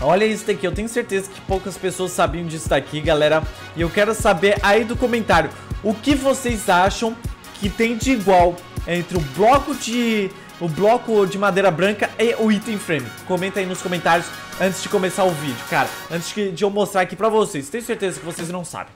Olha isso daqui, eu tenho certeza que poucas pessoas sabiam disso daqui, galera. E eu quero saber aí do comentário, o que vocês acham que tem de igual entre o bloco de o bloco de madeira branca e o item frame. Comenta aí nos comentários antes de começar o vídeo, cara. Antes de eu mostrar aqui pra vocês. Tenho certeza que vocês não sabem.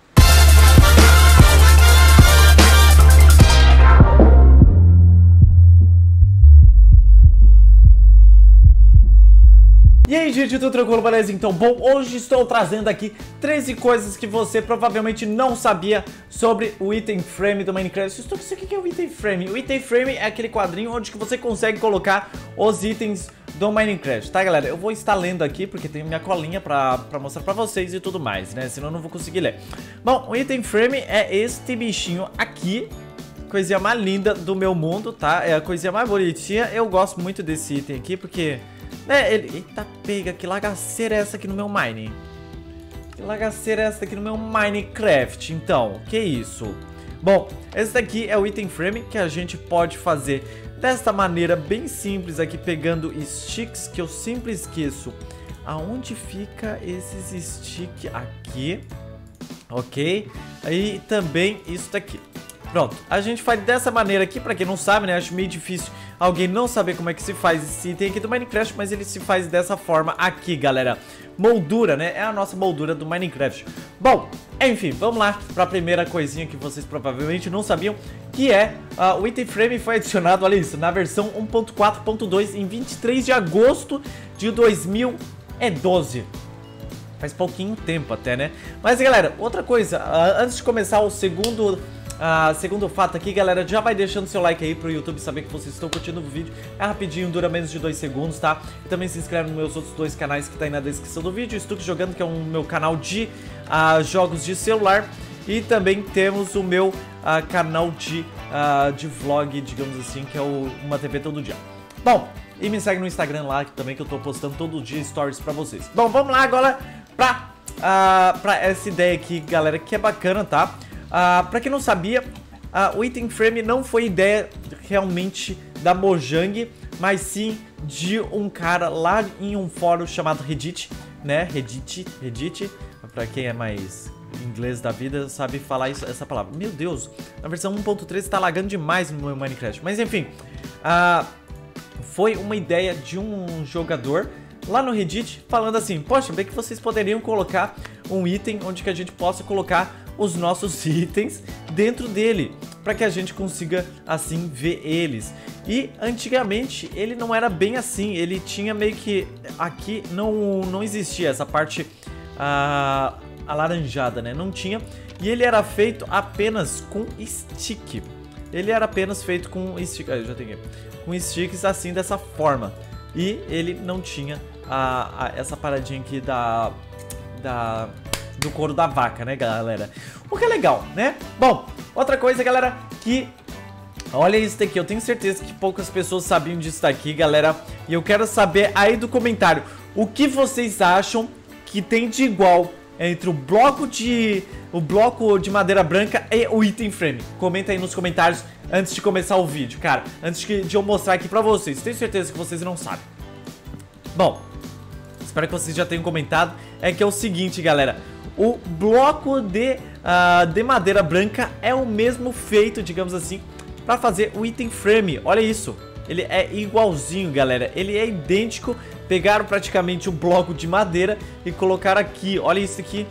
Gente, tudo tranquilo, beleza? Então, bom, hoje estou trazendo aqui 13 coisas que você provavelmente não sabia sobre o item frame do Minecraft. Estou o que é o item frame? O item frame é aquele quadrinho onde que você consegue colocar os itens do Minecraft, tá, galera? Eu vou estar lendo aqui porque tem minha colinha pra, pra mostrar pra vocês e tudo mais, né? Senão eu não vou conseguir ler. Bom, o item frame é este bichinho aqui, coisinha mais linda do meu mundo, tá? É a coisinha mais bonitinha. Eu gosto muito desse item aqui porque é, ele... Eita, pega, que lagaceira é essa aqui no meu Mine? Que lagaceira é essa aqui no meu Minecraft? Então, que isso? Bom, esse daqui é o item frame que a gente pode fazer desta maneira bem simples aqui, pegando sticks, que eu sempre esqueço. Aonde fica esses sticks? Aqui, ok? Aí também isso daqui. Pronto, a gente faz dessa maneira aqui, pra quem não sabe, né, acho meio difícil alguém não saber como é que se faz esse item aqui do Minecraft, mas ele se faz dessa forma aqui, galera. Moldura, né, é a nossa moldura do Minecraft. Bom, enfim, vamos lá pra primeira coisinha que vocês provavelmente não sabiam, que é uh, o item frame foi adicionado, olha isso, na versão 1.4.2 em 23 de agosto de 2012 faz pouquinho tempo até, né? Mas galera, outra coisa, uh, antes de começar o segundo ah, segundo fato aqui, galera, já vai deixando seu like aí pro YouTube saber que vocês estão curtindo o vídeo. É rapidinho, dura menos de 2 segundos, tá? E também se inscreve nos meus outros dois canais que tá aí na descrição do vídeo. Stuck Jogando, que é o um, meu canal de uh, jogos de celular. E também temos o meu uh, canal de, uh, de vlog, digamos assim, que é o Uma TV Todo Dia. Bom, e me segue no Instagram lá também, que eu tô postando todo dia stories pra vocês. Bom, vamos lá agora pra, uh, pra essa ideia aqui, galera, que é bacana, tá? Uh, pra quem não sabia, uh, o item frame não foi ideia realmente da Mojang, mas sim de um cara lá em um fórum chamado Reddit, né? Reddit, Reddit, pra quem é mais inglês da vida sabe falar isso, essa palavra. Meu Deus, na versão 1.13 tá lagando demais no meu Minecraft. Mas enfim, uh, foi uma ideia de um jogador lá no Reddit falando assim, poxa, bem que vocês poderiam colocar um item onde que a gente possa colocar os nossos itens dentro dele, para que a gente consiga assim ver eles. E antigamente ele não era bem assim, ele tinha meio que aqui não não existia essa parte uh, alaranjada, né? Não tinha. E ele era feito apenas com stick. Ele era apenas feito com stick, ah, já tenho com sticks assim dessa forma. E ele não tinha a, a essa paradinha aqui da da do couro da vaca, né, galera? O que é legal, né? Bom, outra coisa, galera, que... Olha isso daqui, eu tenho certeza que poucas pessoas sabiam disso daqui, galera. E eu quero saber aí do comentário, o que vocês acham que tem de igual entre o bloco de o bloco de madeira branca e o item frame. Comenta aí nos comentários antes de começar o vídeo, cara. Antes de eu mostrar aqui pra vocês. Tenho certeza que vocês não sabem. Bom, espero que vocês já tenham comentado. É que é o seguinte, galera. O bloco de, uh, de madeira branca é o mesmo feito, digamos assim, para fazer o item frame. Olha isso. Ele é igualzinho, galera. Ele é idêntico. Pegaram praticamente o um bloco de madeira e colocaram aqui. Olha isso aqui.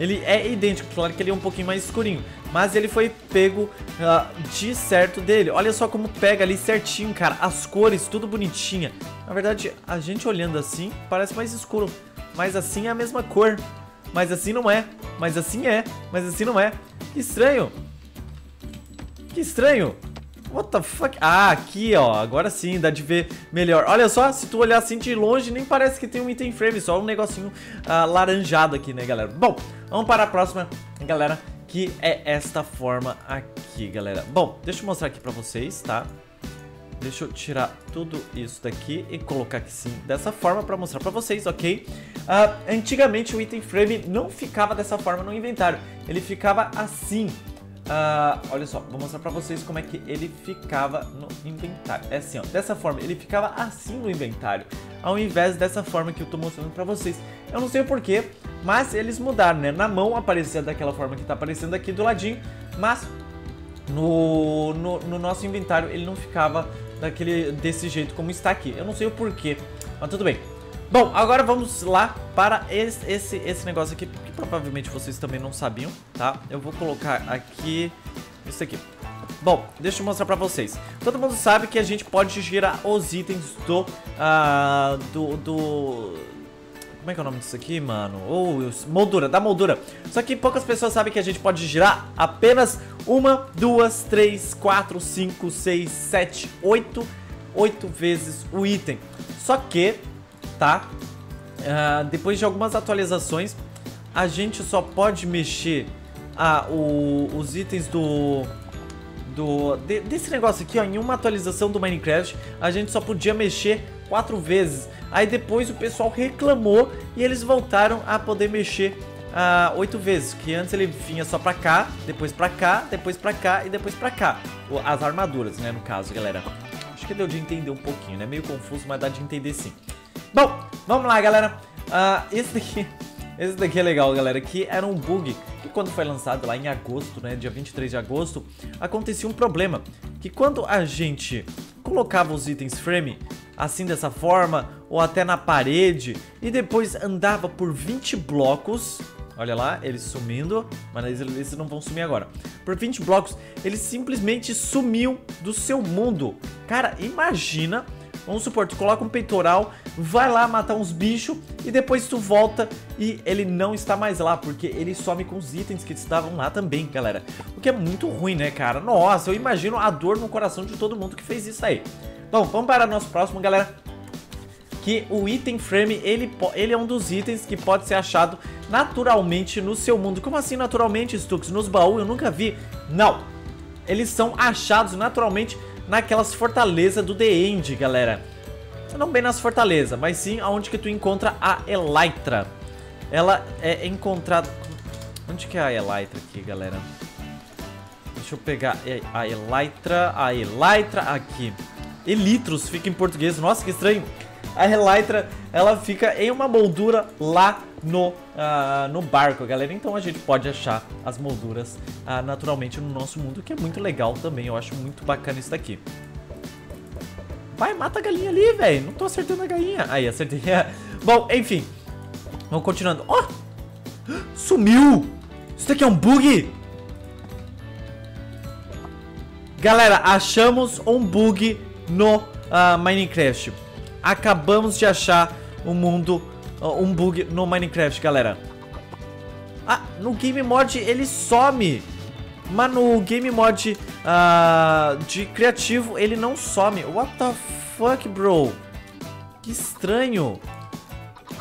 Ele é idêntico. Claro que ele é um pouquinho mais escurinho. Mas ele foi pego uh, de certo dele. Olha só como pega ali certinho, cara. As cores, tudo bonitinha. Na verdade, a gente olhando assim, parece mais escuro. Mas assim é a mesma cor mas assim não é, mas assim é, mas assim não é. Que estranho. Que estranho. What the fuck? Ah, aqui, ó. Agora sim, dá de ver melhor. Olha só, se tu olhar assim de longe, nem parece que tem um item frame. Só um negocinho uh, laranjado aqui, né, galera? Bom, vamos para a próxima, galera. Que é esta forma aqui, galera. Bom, deixa eu mostrar aqui pra vocês, tá? Deixa eu tirar tudo isso daqui e colocar aqui sim dessa forma para mostrar para vocês, ok? Uh, antigamente o item frame não ficava dessa forma no inventário, ele ficava assim. Uh, olha só, vou mostrar pra vocês como é que ele ficava no inventário. É assim, ó, dessa forma, ele ficava assim no inventário, ao invés dessa forma que eu tô mostrando pra vocês. Eu não sei o porquê, mas eles mudaram, né? Na mão aparecia daquela forma que tá aparecendo aqui do ladinho, mas no, no, no nosso inventário ele não ficava daquele, desse jeito como está aqui. Eu não sei o porquê, mas tudo bem. Bom, agora vamos lá para esse, esse, esse negócio aqui, que provavelmente vocês também não sabiam, tá? Eu vou colocar aqui isso aqui. Bom, deixa eu mostrar pra vocês. Todo mundo sabe que a gente pode girar os itens do... Uh, do, do... Como é que é o nome disso aqui, mano? Oh, moldura, da moldura. Só que poucas pessoas sabem que a gente pode girar apenas uma, duas, três, quatro, cinco, seis, sete, oito, oito vezes o item. Só que tá? Uh, depois de algumas atualizações, a gente só pode mexer ah, o, os itens do... do de, desse negócio aqui, ó, em uma atualização do Minecraft, a gente só podia mexer quatro vezes. Aí depois o pessoal reclamou e eles voltaram a poder mexer uh, oito vezes. Que antes ele vinha só pra cá, depois pra cá, depois pra cá e depois pra cá. As armaduras, né, no caso, galera. Acho que deu de entender um pouquinho, né? Meio confuso, mas dá de entender sim. Bom, vamos lá, galera. Uh, esse daqui... Esse daqui é legal, galera, que era um bug que quando foi lançado lá em agosto, né, dia 23 de agosto, acontecia um problema, que quando a gente colocava os itens frame assim dessa forma, ou até na parede, e depois andava por 20 blocos, olha lá, eles sumindo, mas eles, não vão sumir agora, por 20 blocos, eles simplesmente sumiu do seu mundo. Cara, imagina Vamos supor, tu coloca um peitoral, vai lá matar uns bichos e depois tu volta e ele não está mais lá, porque ele some com os itens que estavam lá também, galera. O que é muito ruim, né, cara? Nossa, eu imagino a dor no coração de todo mundo que fez isso aí. Bom, vamos para o nosso próximo, galera. Que o item frame, ele, ele é um dos itens que pode ser achado naturalmente no seu mundo. Como assim naturalmente, Stux? Nos baús eu nunca vi. Não. Eles são achados naturalmente naquelas fortalezas do The End, galera. Não bem nas fortalezas, mas sim aonde que tu encontra a Elytra. Ela é encontrada... Onde que é a Elytra aqui, galera? Deixa eu pegar a Elytra, a Elytra aqui. Elitros fica em português, nossa que estranho. A Elytra, ela fica em uma moldura lá no, uh, no barco, galera. Então a gente pode achar as molduras uh, naturalmente no nosso mundo, que é muito legal também. Eu acho muito bacana isso daqui. Vai, mata a galinha ali, velho. Não tô acertando a galinha. Aí, acertei. Bom, enfim. Vamos continuando. Ó! Oh! Sumiu! Isso daqui é um bug? Galera, achamos um bug no uh, Minecraft. Acabamos de achar o mundo um bug no Minecraft, galera. Ah, no Game Mod ele some. Mas no Game Mod uh, de criativo ele não some. What the fuck, bro? Que estranho.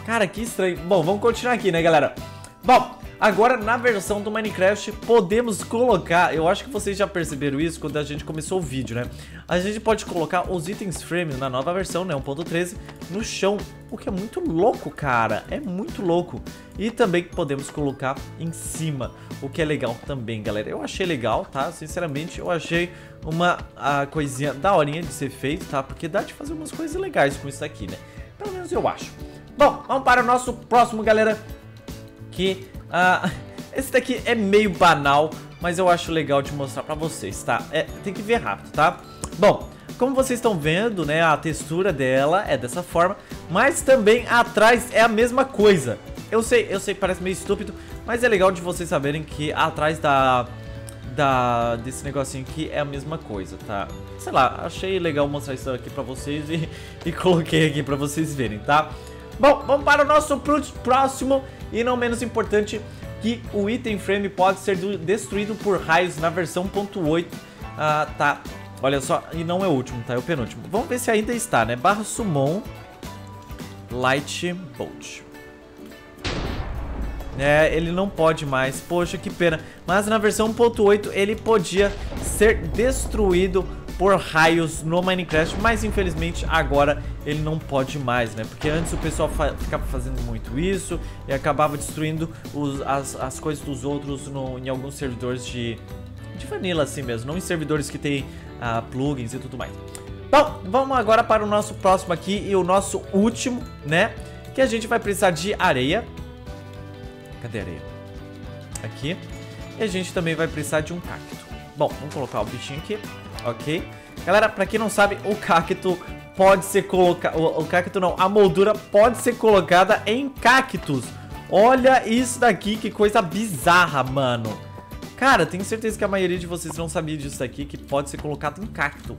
Cara, que estranho. Bom, vamos continuar aqui, né, galera? Bom, Agora, na versão do Minecraft, podemos colocar... Eu acho que vocês já perceberam isso quando a gente começou o vídeo, né? A gente pode colocar os itens frame na nova versão, né? 1.13, no chão. O que é muito louco, cara. É muito louco. E também podemos colocar em cima, o que é legal também, galera. Eu achei legal, tá? Sinceramente, eu achei uma a coisinha da horinha de ser feito, tá? Porque dá de fazer umas coisas legais com isso aqui, né? Pelo menos eu acho. Bom, vamos para o nosso próximo, galera. Que ah, esse daqui é meio banal, mas eu acho legal de mostrar pra vocês, tá? É, tem que ver rápido, tá? Bom, como vocês estão vendo, né, a textura dela é dessa forma, mas também atrás é a mesma coisa. Eu sei, eu sei, parece meio estúpido, mas é legal de vocês saberem que atrás da, da desse negocinho aqui é a mesma coisa, tá? Sei lá, achei legal mostrar isso aqui pra vocês e, e coloquei aqui pra vocês verem, tá? Bom, vamos para o nosso próximo e não menos importante que o item frame pode ser destruído por raios na versão .8. Ah, tá. Olha só, e não é o último, tá? É o penúltimo. Vamos ver se ainda está, né? Barra Summon Light Bolt. É, ele não pode mais. Poxa, que pena. Mas na versão 1.8 ele podia ser destruído por raios no Minecraft, mas infelizmente agora ele não pode mais, né? Porque antes o pessoal fa ficava fazendo muito isso e acabava destruindo os, as, as coisas dos outros no, em alguns servidores de, de vanilla assim mesmo, não em servidores que tem uh, plugins e tudo mais. Bom, vamos agora para o nosso próximo aqui e o nosso último, né? Que a gente vai precisar de areia. Cadê a areia? Aqui. E a gente também vai precisar de um cacto. Bom, vamos colocar o bichinho aqui. Ok. Galera, pra quem não sabe, o cacto pode ser colocado... O, cacto não, a moldura pode ser colocada em cactos. Olha isso daqui, que coisa bizarra, mano. Cara, tenho certeza que a maioria de vocês não sabia disso daqui, que pode ser colocado em cacto.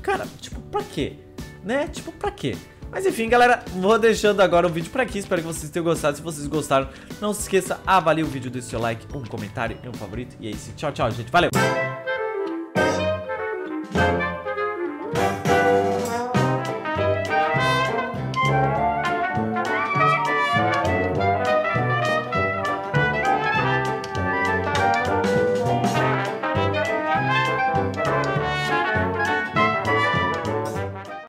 Cara, tipo, pra quê? Né? Tipo, pra quê? Mas enfim, galera, vou deixando agora o vídeo por aqui. Espero que vocês tenham gostado. Se vocês gostaram, não se esqueça, avalie o vídeo, deixe seu like, um comentário e um favorito. E é isso. Tchau, tchau, gente. Valeu!